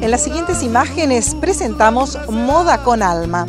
En las siguientes imágenes presentamos Moda con Alma.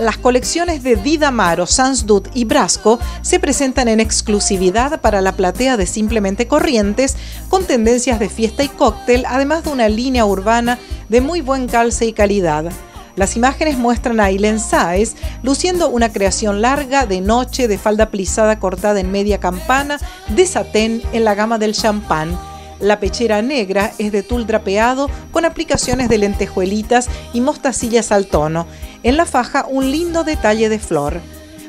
Las colecciones de Didamaro, Sansdut y Brasco se presentan en exclusividad para la platea de Simplemente Corrientes, con tendencias de fiesta y cóctel, además de una línea urbana de muy buen calce y calidad. Las imágenes muestran a Aileen Saez luciendo una creación larga de noche de falda plisada cortada en media campana de satén en la gama del champán. La pechera negra es de tul drapeado con aplicaciones de lentejuelitas y mostacillas al tono. En la faja un lindo detalle de flor.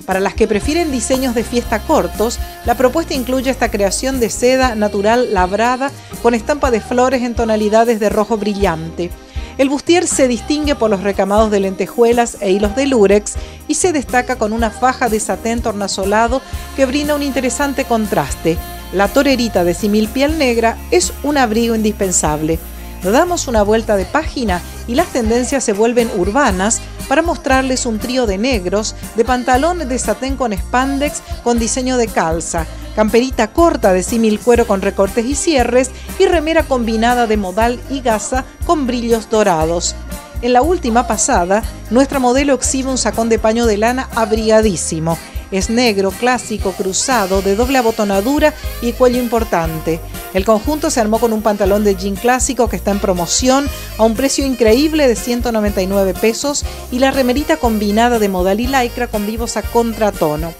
Para las que prefieren diseños de fiesta cortos, la propuesta incluye esta creación de seda natural labrada con estampa de flores en tonalidades de rojo brillante. El bustier se distingue por los recamados de lentejuelas e hilos de lurex y se destaca con una faja de satén tornasolado que brinda un interesante contraste. La torerita de simil piel negra es un abrigo indispensable. Damos una vuelta de página y las tendencias se vuelven urbanas para mostrarles un trío de negros, de pantalones de satén con spandex con diseño de calza, camperita corta de símil cuero con recortes y cierres y remera combinada de modal y gasa con brillos dorados. En la última pasada, nuestra modelo exhibe un sacón de paño de lana abrigadísimo. Es negro, clásico, cruzado, de doble abotonadura y cuello importante. El conjunto se armó con un pantalón de jean clásico que está en promoción a un precio increíble de 199 pesos y la remerita combinada de modal y lycra con vivos a contratono.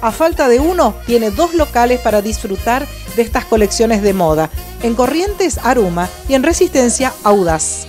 A falta de uno, tiene dos locales para disfrutar de estas colecciones de moda. En Corrientes, Aruma y en Resistencia, Audaz.